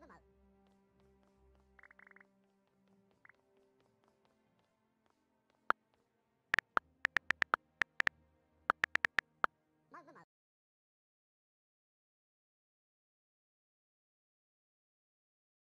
那么